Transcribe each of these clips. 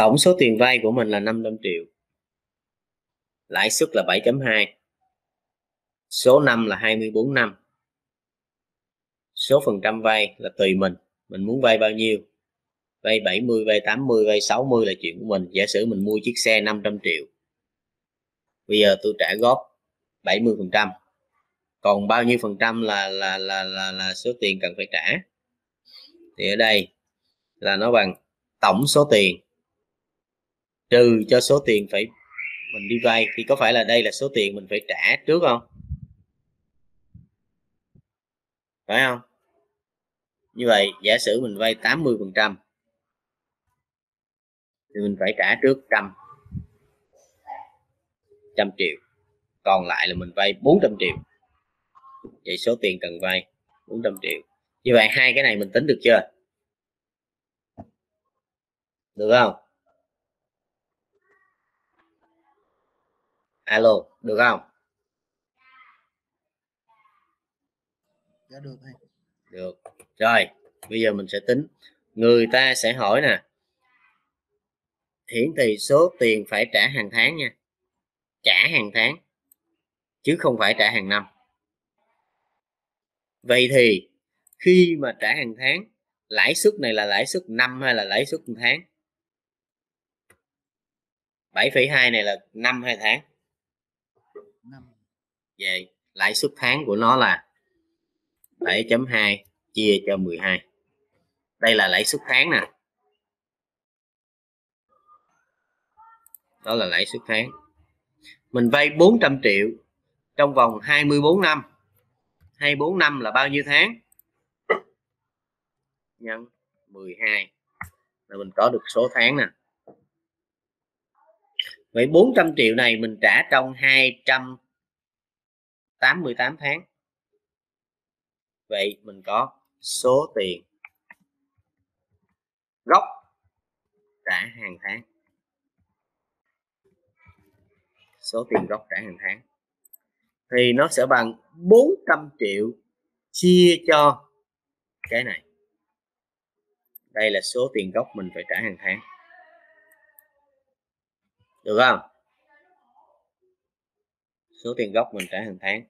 tổng số tiền vay của mình là 55 triệu. Lãi suất là 7.2 số năm là 24 năm. Số phần trăm vay là tùy mình mình muốn vay bao nhiêu. Vay 70 vay 80 vay 60 là chuyện của mình. Giả sử mình mua chiếc xe 500 triệu. Bây giờ tôi trả góp 70 phần trăm. Còn bao nhiêu phần trăm là là là là, là số tiền cần phải trả? Thì ở đây là nó bằng tổng số tiền trừ cho số tiền phải mình đi vay, thì có phải là đây là số tiền mình phải trả trước không? Phải không? Như vậy, giả sử mình vay 80 phần trăm, thì mình phải trả trước trăm trăm triệu. Còn lại là mình vay 400 triệu. Vậy số tiền cần vay 400 triệu. Như vậy hai cái này mình tính được chưa? Được không? Alo được không? Dạ được thầy. Được. Rồi bây giờ mình sẽ tính. Người ta sẽ hỏi nè. Hiển thị số tiền phải trả hàng tháng nha. Trả hàng tháng chứ không phải trả hàng năm. Vậy thì khi mà trả hàng tháng lãi suất này là lãi suất năm hay là lãi suất tháng? 7,2 này là năm hay tháng về lãi suất tháng của nó là 7.2 chia cho 12 đây là lãi suất tháng nè. Đó là lãi suất tháng. Mình vay 400 triệu trong vòng 24 năm. 24 năm là bao nhiêu tháng? Nhân 12 là mình có được số tháng nè. Vậy 400 triệu này mình trả trong 200 288 tháng. Vậy mình có số tiền. Gốc trả hàng tháng. Số tiền gốc trả hàng tháng. Thì nó sẽ bằng 400 triệu chia cho cái này. Đây là số tiền gốc mình phải trả hàng tháng. Được không? Số tiền gốc mình trả hàng tháng.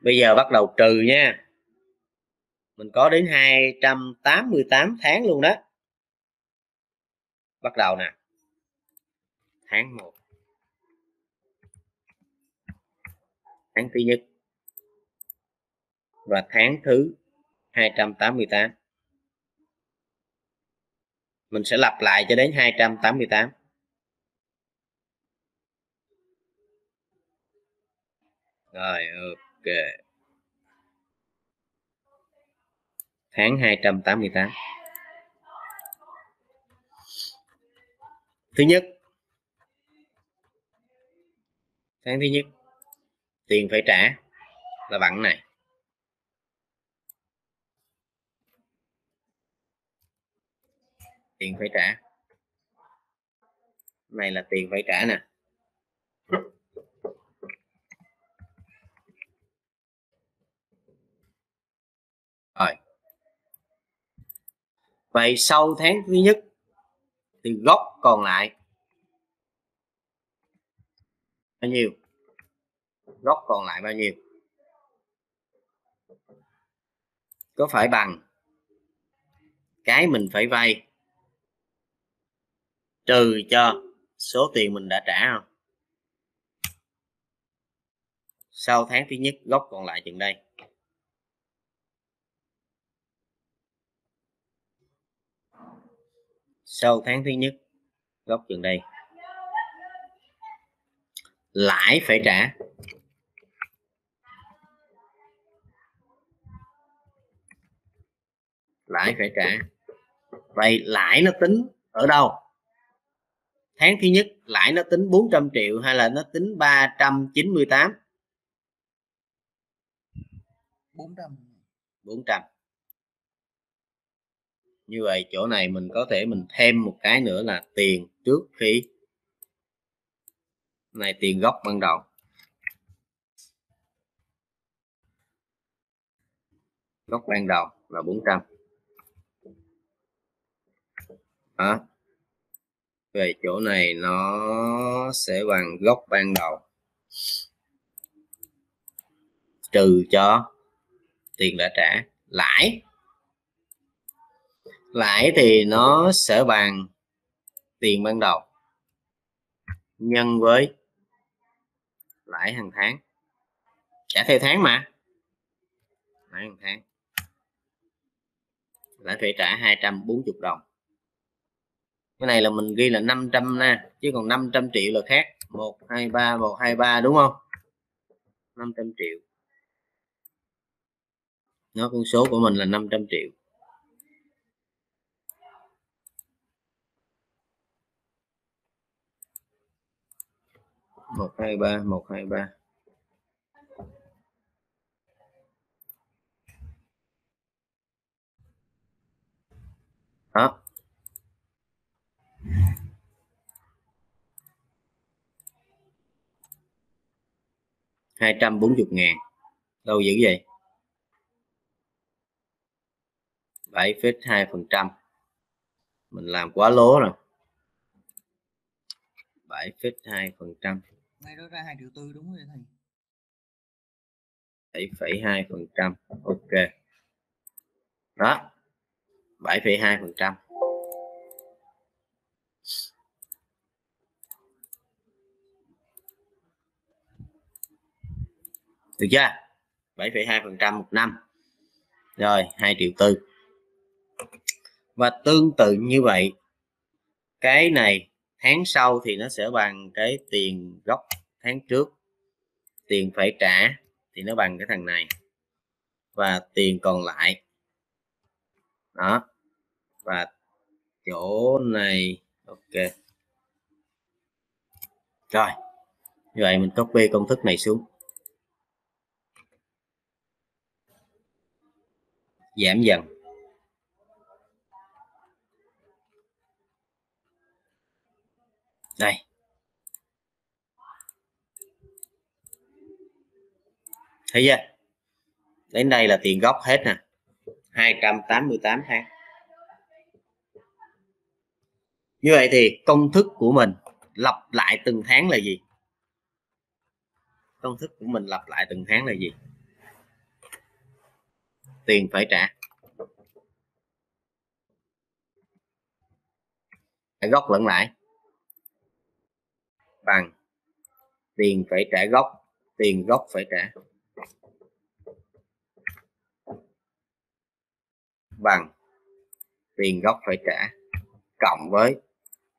Bây giờ bắt đầu trừ nha. Mình có đến 288 tháng luôn đó. Bắt đầu nè. Tháng 1 tháng thứ nhất. Và tháng thứ 288 mình sẽ lặp lại cho đến 288 rồi, ok. Tháng 288 thứ nhất. Tháng thứ nhất. Tiền phải trả là bằng này. Tiền phải trả. Này là tiền phải trả nè rồi vậy sau tháng thứ nhất thì gốc còn lại. Bao nhiêu? Gốc còn lại bao nhiêu? Có phải bằng cái mình phải vay trừ cho số tiền mình đã trả không? Sau tháng thứ nhất, gốc còn lại chừng đây. Sau tháng thứ nhất gốc chừng đây. Lãi phải trả. Lãi phải trả. Vậy lãi nó tính ở đâu? Tháng thứ nhất lãi nó tính 400 triệu hay là nó tính 398 400 400 như vậy chỗ này mình có thể mình thêm một cái nữa là tiền trước khi này, tiền gốc ban đầu. Gốc ban đầu là 400 đó. về chỗ này nó sẽ bằng gốc ban đầu. Trừ cho tiền đã trả lãi lãi thì nó sẽ bằng tiền ban đầu nhân với lãi hàng tháng. Trả theo tháng mà. Lãi hàng tháng. Lãi phải trả 240 đồng. Cái này là mình ghi là 500 na chứ còn 500 triệu là khác. 123 123 đúng không? 500 triệu. Nó con số của mình là 500 triệu. Một, hai, ba, một, hai, ba. Đó. Hai trăm bốn mươi ngàn. Đâu dữ vậy? bảy phết hai phần trăm. Mình làm quá lố rồi. bảy phết hai phần trăm. Ngay đó ra 2 triệu tư đúng rồi thầy. bảy phẩy hai phần trăm ok. Đó bảy phẩy hai phần trăm. Được chưa? 7,2 phần trăm một năm. Rồi 2 triệu tư. Và tương tự như vậy cái này tháng sau thì nó sẽ bằng cái tiền gốc tháng trước. Tiền phải trả thì nó bằng cái thằng này. Và tiền còn lại. Đó. Và chỗ này, ok. Rồi. Như vậy mình copy công thức này xuống. Giảm dần. Đây thấy chưa? Đến đây là tiền gốc hết nè. 288 tháng như vậy thì công thức của mình lặp lại từng tháng là gì? Công thức của mình lặp lại từng tháng là gì? Tiền phải trả. Phải gốc lẫn lãi bằng. Tiền phải trả gốc, tiền gốc phải trả. Bằng. Tiền gốc phải trả, cộng với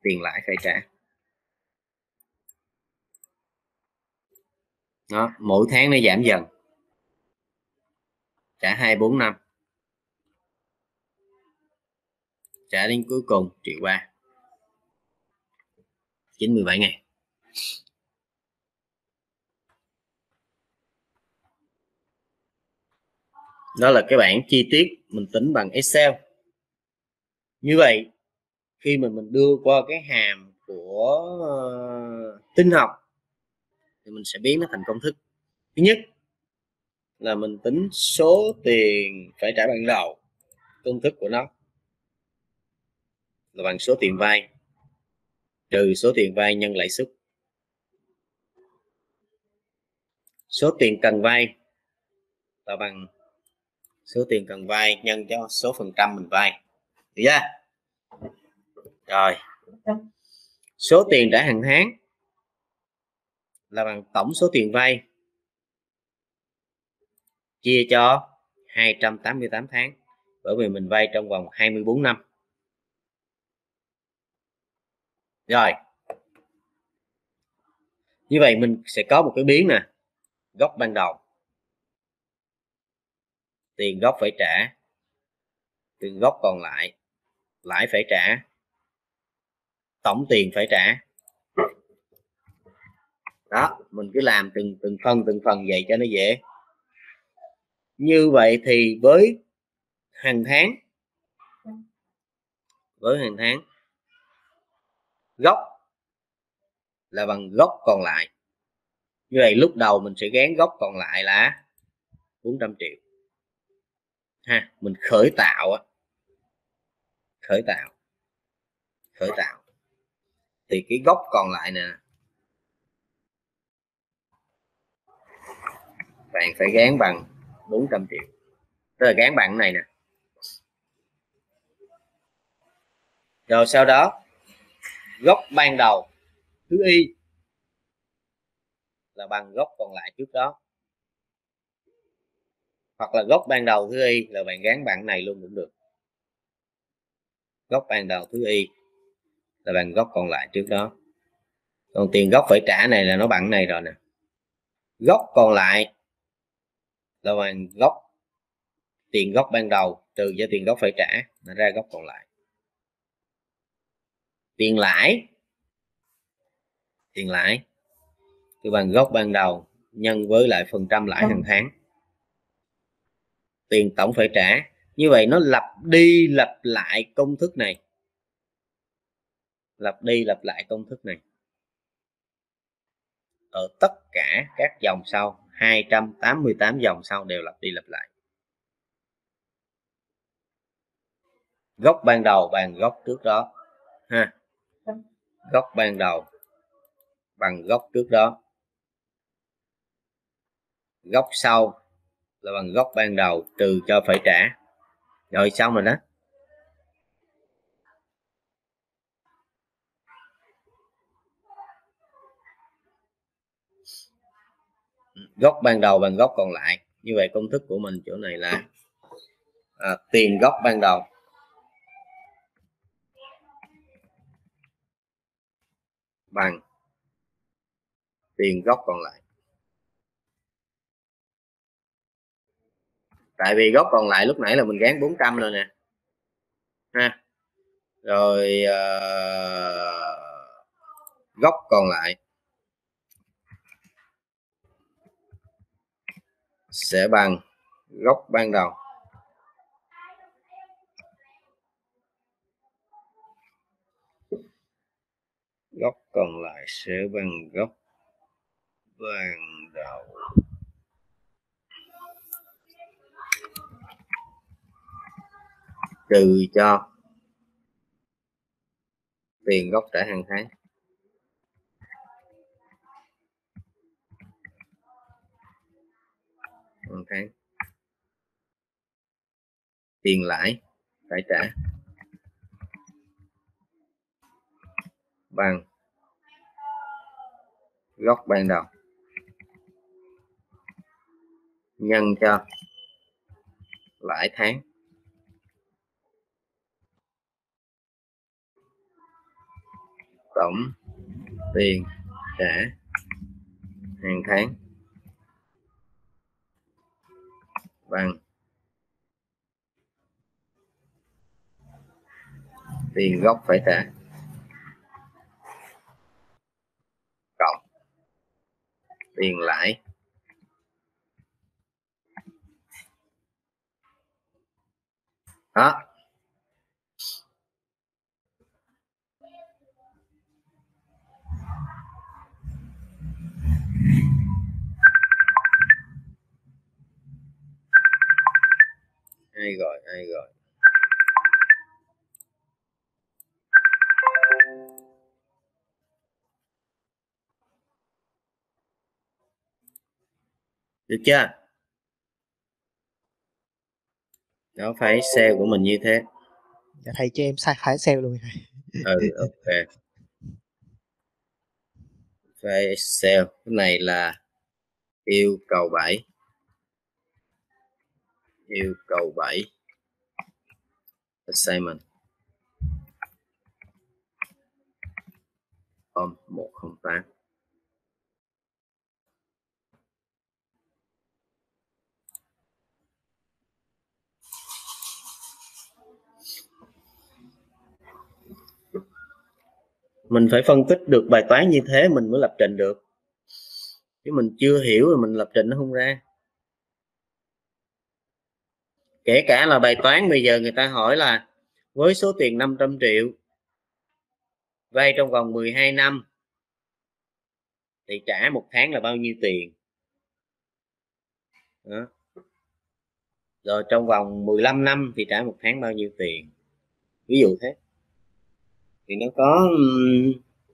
tiền lãi phải trả. Đó, mỗi tháng nó giảm dần. Trả hai, bốn, năm. Trả đến cuối cùng, triệu ba. Chín mươi bảy ngày đó là cái bảng chi tiết mình tính bằng Excel. Như vậy khi mà mình đưa qua cái hàm của ờ, uh, tinh học thì mình sẽ biến nó thành công thức. Thứ nhất là mình tính số tiền phải trả ban đầu công thức của nó là bằng số tiền vay trừ số tiền vay nhân lãi suất. Số tiền cần vay. Là bằng số tiền cần vay nhân cho số phần trăm mình vay. Được chưa? Rồi. Số tiền trả hàng tháng là bằng tổng số tiền vay. Chia cho 288 tháng, bởi vì mình vay trong vòng 24 năm. Rồi. Như vậy mình sẽ có một cái biến nè gốc ban đầu. Tiền gốc phải trả, tiền gốc còn lại, lãi phải trả, tổng tiền phải trả. Đó, mình cứ làm từng từng phần từng phần vậy cho nó dễ. Như vậy thì với hàng tháng, với hàng tháng, gốc là bằng gốc còn lại như vậy lúc đầu mình sẽ gán gốc còn lại là 400 triệu. Ha, mình khởi tạo á. Khởi tạo. Khởi tạo. Thì cái gốc còn lại nè. Bạn phải gán bằng 400 triệu. Tức là gán bằng này nè. Rồi sau đó gốc ban đầu, thứ y là bằng gốc còn lại trước đó. Hoặc là gốc ban đầu thứ y là bạn gán bạn này luôn cũng được. Gốc ban đầu thứ y là bằng gốc còn lại trước đó. Còn tiền gốc phải trả này là nó bằng này rồi nè. Gốc còn lại là bằng gốc, tiền gốc ban đầu, trừ cho tiền gốc phải trả nó ra gốc còn lại. Tiền lãi tiền lãi thì bằng gốc ban đầu nhân với lại phần trăm lãi hàng tháng. Tiền tổng phải trả. Như vậy nó lặp đi lặp lại công thức này. Lặp đi lặp lại công thức này. Ở tất cả các dòng sau 288 dòng sau đều lặp đi lặp lại. Gốc ban đầu bằng gốc trước đó. Ha. Gốc ban đầu bằng gốc trước đó gốc sau là bằng gốc ban đầu trừ cho phải trả. Rồi xong rồi đó. Gốc ban đầu bằng gốc còn lại. Như vậy công thức của mình chỗ này là à, tiền gốc ban đầu. Bằng tiền gốc còn lại. Tại vì gốc còn lại lúc nãy là mình gán 400 rồi nè. Ha. Rồi uh, gốc còn lại. Sẽ bằng gốc ban đầu. Gốc còn lại sẽ bằng gốc ban đầu. Trừ cho tiền gốc trả hàng tháng. Hàng tháng. Tiền lãi, phải trả. Bằng gốc ban đầu. Nhân cho lãi tháng. Tổng tiền trả hàng tháng. Bằng tiền gốc phải trả. Cộng tiền lãi. Đó. Ai gọi ai gọi. Được chưa? Đó phải sale của mình như thế. Dạ thầy cho em sai phải sale luôn thầy. Ừ ok. Phải sale cái này là yêu cầu 7 yêu cầu 7 assignment. Form 108 mình phải phân tích được bài toán như thế mình mới lập trình được. Chứ mình chưa hiểu rồi mình lập trình nó không ra kể cả là bài toán, bây giờ người ta hỏi là với số tiền 500 triệu vay trong vòng 12 năm thì trả một tháng là bao nhiêu tiền? Đó. rồi trong vòng 15 năm thì trả một tháng bao nhiêu tiền? Ví dụ thế. Thì nó có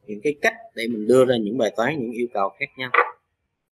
những cái cách để mình đưa ra những bài toán, những yêu cầu khác nhau.